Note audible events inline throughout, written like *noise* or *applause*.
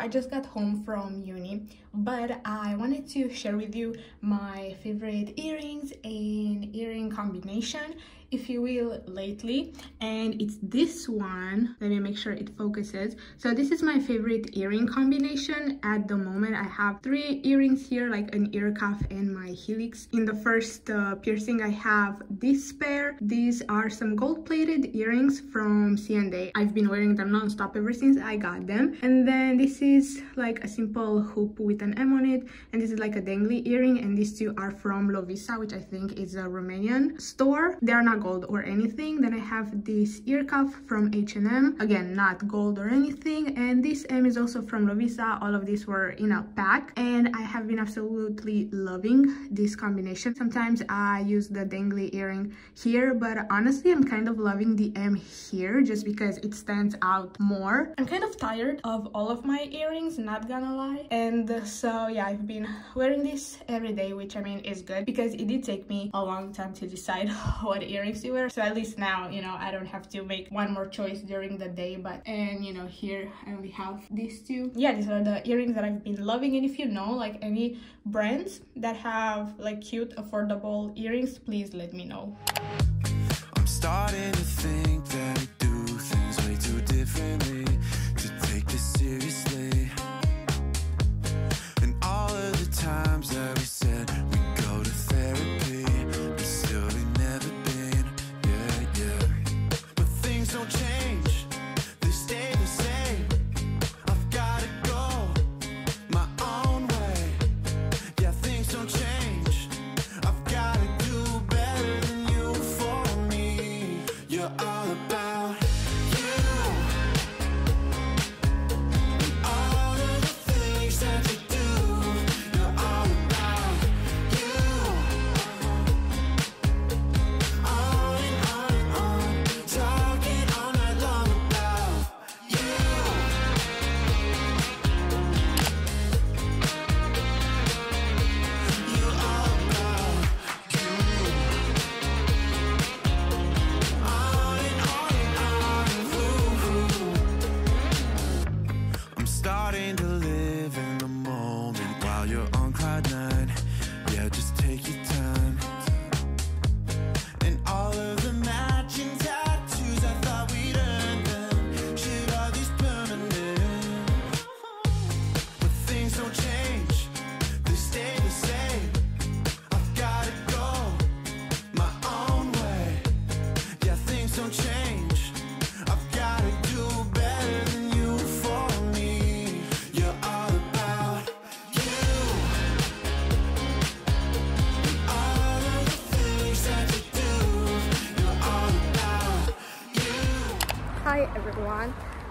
I just got home from uni, but I wanted to share with you my favorite earrings and earring combination if you will lately. And it's this one let me make sure it focuses. So this is my favorite earring combination. At the moment i have three earrings here like an ear cuff and my helix. In the first uh, piercing i have this pair. These are some gold plated earrings from C&A i've been wearing them non-stop ever since i got them. And then this is like a simple hoop with an m on it. And this is like a dangly earring. And these two are from lovisa which i think is a romanian store. They are not gold or anything then i have this ear cuff from h&m again not gold or anything and this m is also from lovisa. All of these were in a pack and i have been absolutely loving this combination. Sometimes i use the dangly earring here but honestly i'm kind of loving the m here just because it stands out more. I'm kind of tired of all of my earrings not gonna lie. And so yeah i've been wearing this every day which i mean is good because it did take me a long time to decide *laughs* what earrings to wear so at least now you know i don't have to make one more choice during the day but and you know here i only have these two. Yeah these are the earrings that i've been loving and if you know like any brands that have like cute affordable earrings please let me know. I'm starting to think that we do things way too differently to take this seriously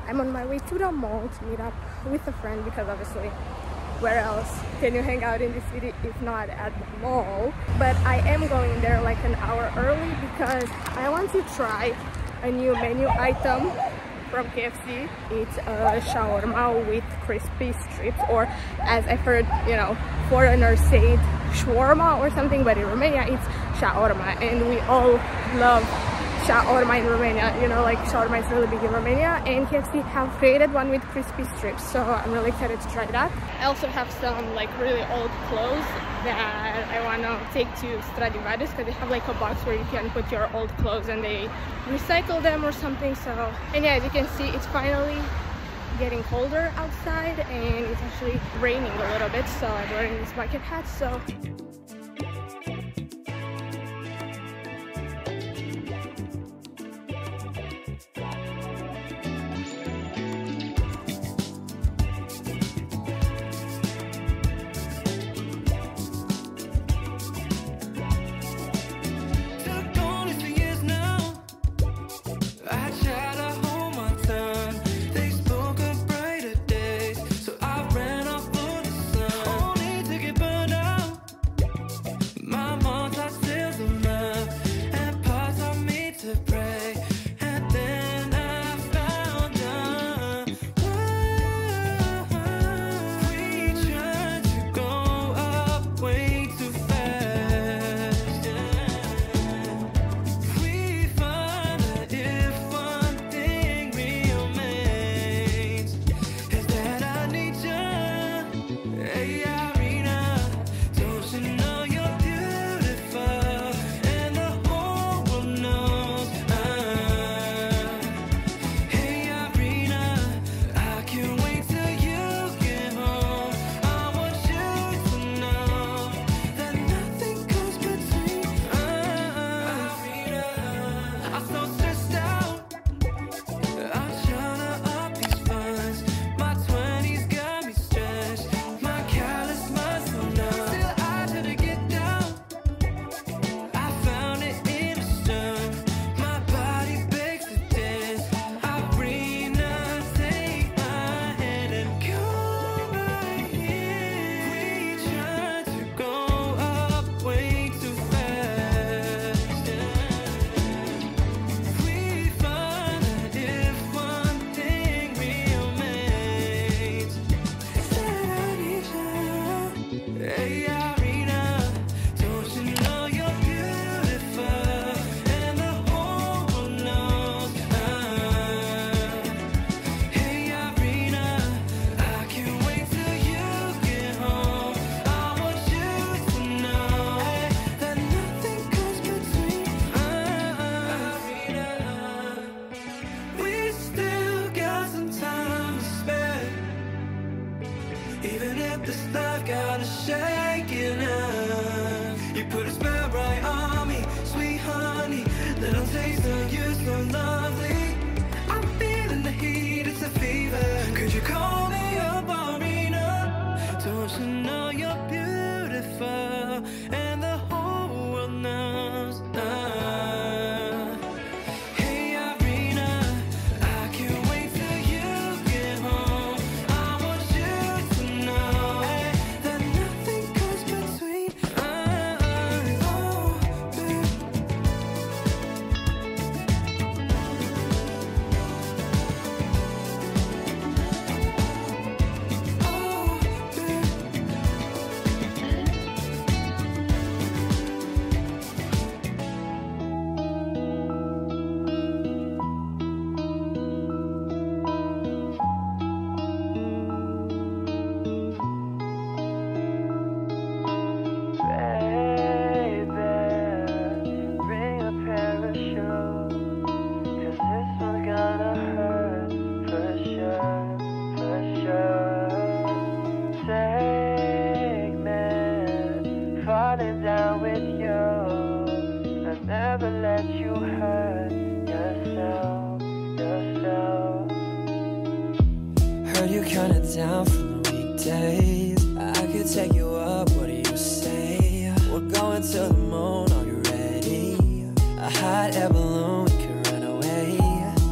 I'm on my way to the mall to meet up with a friend because obviously where else can you hang out in the city if not at the mall? But I am going there like an hour early because I want to try a new menu item from KFC it's a shawarma with crispy strips or as I've heard you know foreigners say it shawarma or something but in Romania it's shawarma and we all love shawarma in Romania. You know, like shawarma is really big in Romania and KFC have created one with crispy strips. So I'm really excited to try that. I also have some like really old clothes that I want to take to Stradivarius because they have like a box where you can put your old clothes and they recycle them or something. So, and yeah, as you can see, it's finally getting colder outside and it's actually raining a little bit. So I'm wearing this bucket hat. So could take you up, what do you say? We're going to the moon, are you ready? A hot air balloon, can run away.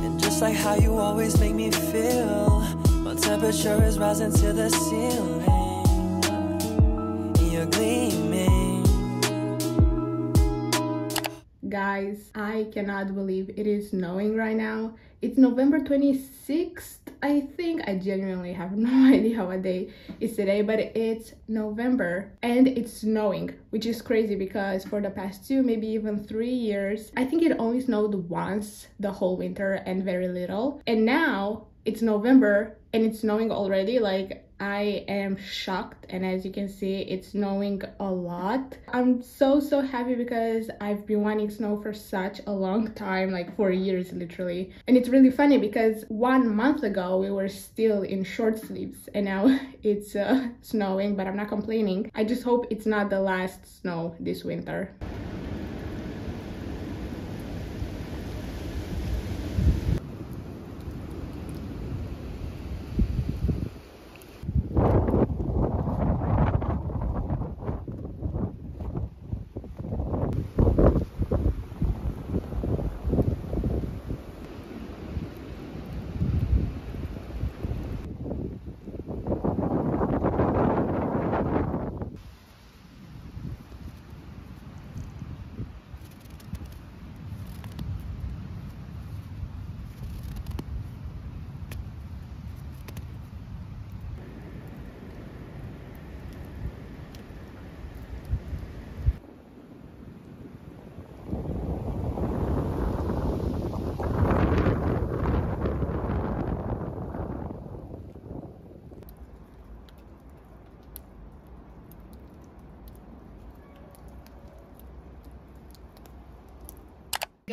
And just like how you always make me feel, my temperature is rising to the ceiling. You're gleaming. Guys, I cannot believe it is snowing right now. It's November 26th I think I genuinely have *laughs* no idea what day is today, but it's November and it's snowing, which is crazy because for the past two, maybe even three years, I think it only snowed once the whole winter and very little. And now it's November and it's snowing already. Like I am shocked and as you can see it's snowing a lot. I'm so so happy because I've been wanting snow for such a long time like for years literally and it's really funny because one month ago we were still in short sleeves and now *laughs* it's uh, snowing but I'm not complaining. I just hope it's not the last snow this winter.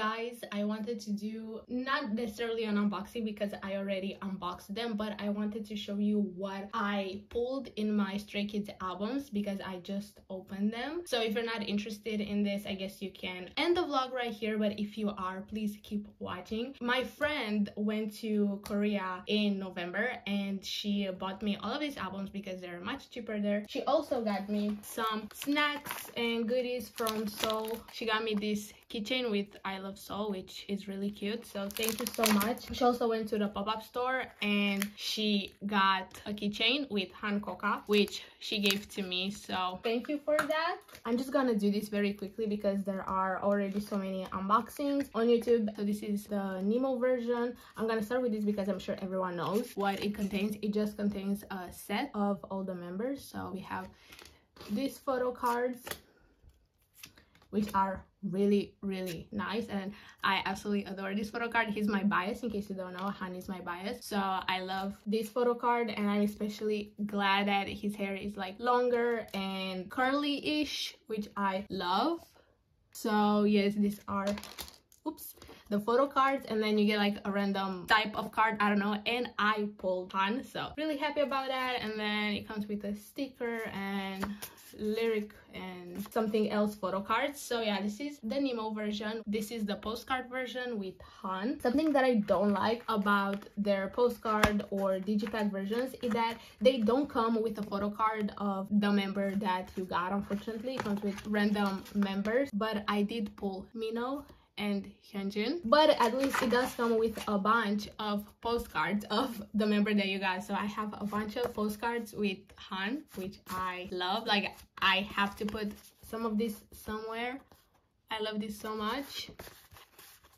Guys i wanted to do not necessarily an unboxing because i already unboxed them but i wanted to show you what i pulled in my stray kids albums because i just opened them. So if you're not interested in this i guess you can end the vlog right here but if you are please keep watching. My friend went to korea in november and she bought me all of these albums because they're much cheaper there. She also got me some snacks and goodies from seoul. She got me this keychain with I love Seoul, which is really cute. So thank you so much. She also went to the pop-up store and she got a keychain with Han Hankoka, which she gave to me. So thank you for that. I'm just gonna do this very quickly because there are already so many unboxings on YouTube. So this is the Nemo version. I'm gonna start with this because I'm sure everyone knows what it contains. It just contains a set of all the members. So we have these photo cards which are really really nice and i absolutely adore this photo card. He's my bias in case you don't know han is my bias. So i love this photo card and i'm especially glad that his hair is like longer and curly-ish which i love. So yes these are oops the photo cards and then you get like a random type of card i don't know and i pulled Han. So really happy about that and then it comes with a sticker and lyric and something else photo cards. So yeah this is the nemo version. This is the postcard version with han. Something that i don't like about their postcard or digipack versions is that they don't come with a photo card of the member that you got unfortunately. It comes with random members. But i did pull Minho and Hyunjin. But at least it does come with a bunch of postcards of the member that you got. So I have a bunch of postcards with Han, which I love. Like I have to put some of this somewhere. I love this so much.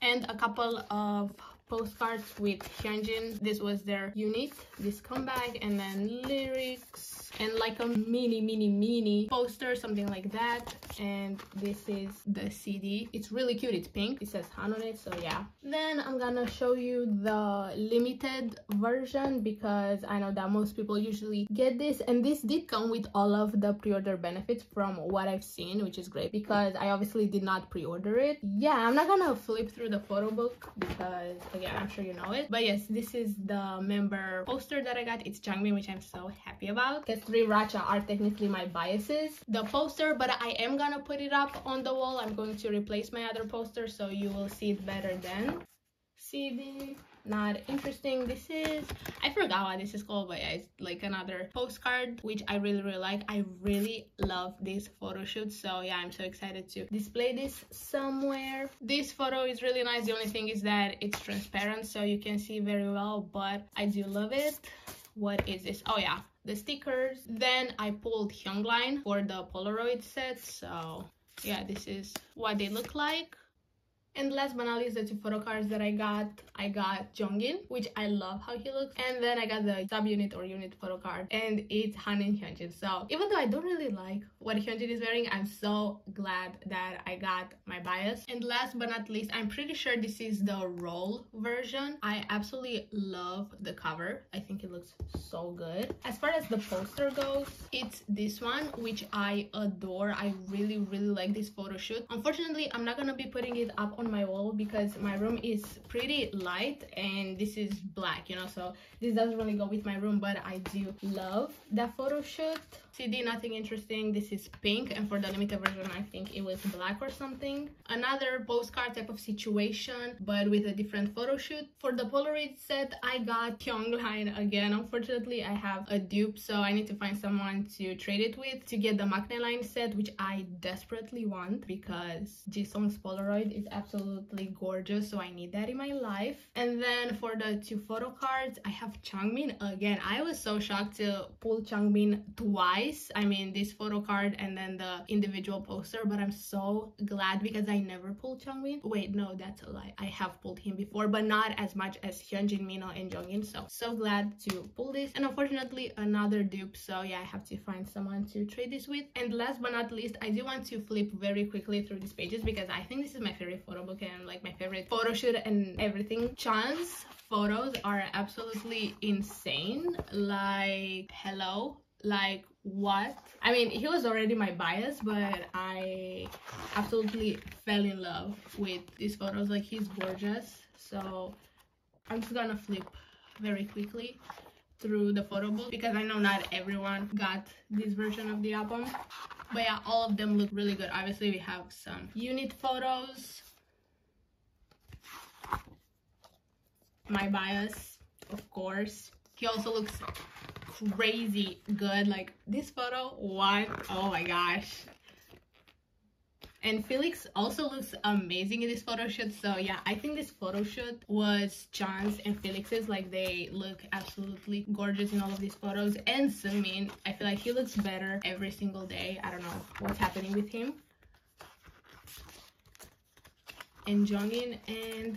And a couple of postcards with Hyunjin. This was their unit, this comeback, and then lyrics and like a mini mini mini poster something like that. And this is the cd it's really cute. It's pink. It says han on it so yeah. Then i'm gonna show you the limited version because i know that most people usually get this. And this did come with all of the pre-order benefits from what i've seen which is great because i obviously did not pre-order it. Yeah i'm not gonna flip through the photo book because again i'm sure you know it. But yes this is the member poster that i got. It's Changbin which i'm so happy about three Racha are technically my biases. The poster, but I am gonna put it up on the wall. I'm going to replace my other poster so you will see it better then. CD not interesting. This is i forgot what this is called but yeah, it's like another postcard which i really really like. I really love this photo shoot so yeah i'm so excited to display this somewhere. This photo is really nice. The only thing is that it's transparent so you can see very well but i do love it. What is this? Oh yeah the stickers. Then i pulled Hyung line for the polaroid set so yeah this is what they look like and last but not least, the two photo cards that I got, I got Jeongin, which I love how he looks. And then I got the sub-unit or unit photo card, and it's Han and Hyunjin. So even though I don't really like what Hyunjin is wearing, I'm so glad that I got my bias. And last but not least, I'm pretty sure this is the roll version. I absolutely love the cover. I think it looks so good. As far as the poster goes, it's this one, which I adore. I really, really like this photo shoot. Unfortunately, I'm not gonna be putting it up on on my wall because my room is pretty light and this is black you know so this doesn't really go with my room but i do love that photo shoot. Cd nothing interesting. This is pink and for the limited version i think it was black or something. Another postcard type of situation but with a different photo shoot. For the polaroid set i got Line again. Unfortunately i have a dupe so i need to find someone to trade it with to get the Maknae line set which i desperately want because Jisung's polaroid is absolutely gorgeous so i need that in my life. And then for the two photo cards i have Changbin again. I was so shocked to pull Changbin twice. Twice i mean this photo card and then the individual poster but i'm so glad because i never pulled Changbin. wait no that's a lie. I have pulled him before but not as much as Hyunjin Minho and Jeongin so so glad to pull this. And unfortunately another dupe so yeah i have to find someone to trade this with. And last but not least i do want to flip very quickly through these pages because i think this is my favorite photo and like my favorite photo shoot and everything. Chan's photos are absolutely insane. Like hello. Like what? I mean he was already my bias but i absolutely fell in love with these photos. Like he's gorgeous. So i'm just gonna flip very quickly through the photo book because i know not everyone got this version of the album. But yeah all of them look really good. Obviously we have some unit photos my bias of course. He also looks crazy good. Like this photo what? Oh my gosh. And Felix also looks amazing in this photo shoot. So yeah I think this photo shoot was John's and Felix's. Like they look absolutely gorgeous in all of these photos. And Seungmin I feel like he looks better every single day. I don't know what's happening with him. And Jeongin and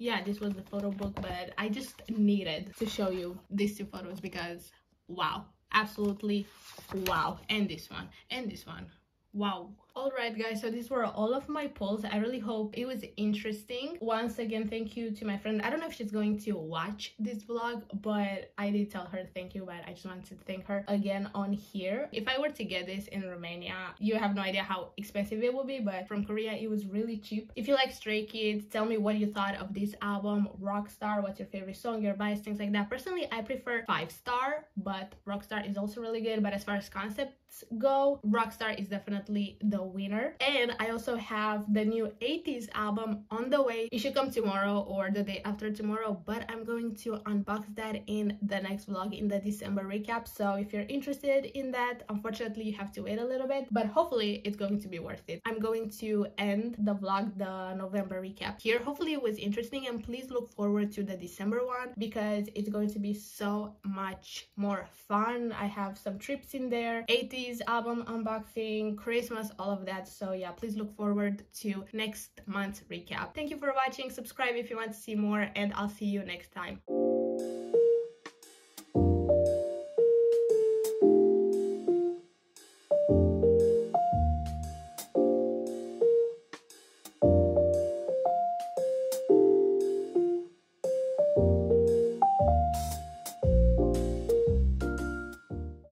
yeah this was the photo book but i just needed to show you these two photos because wow absolutely wow. And this one and this one wow Alright guys, so these were all of my polls. I really hope it was interesting. Once again, thank you to my friend. I don't know if she's going to watch this vlog, but I did tell her thank you, but I just wanted to thank her again on here. If I were to get this in Romania, you have no idea how expensive it will be, but from Korea it was really cheap. If you like Stray Kids, tell me what you thought of this album. Rockstar, what's your favorite song, your bias, things like that. Personally, I prefer Five Star, but Rockstar is also really good. But as far as concepts go, Rockstar is definitely the winner. And I also have the new ATEEZ album on the way. It should come tomorrow or the day after tomorrow, but I'm going to unbox that in the next vlog in the December recap. So if you're interested in that, unfortunately you have to wait a little bit, but hopefully it's going to be worth it. I'm going to end the vlog, the November recap here. Hopefully it was interesting and please look forward to the December one because it's going to be so much more fun. I have some trips in there, ATEEZ album unboxing, Christmas, all of that. So yeah, please look forward to next month's recap. Thank you for watching. Subscribe if you want to see more and I'll see you next time.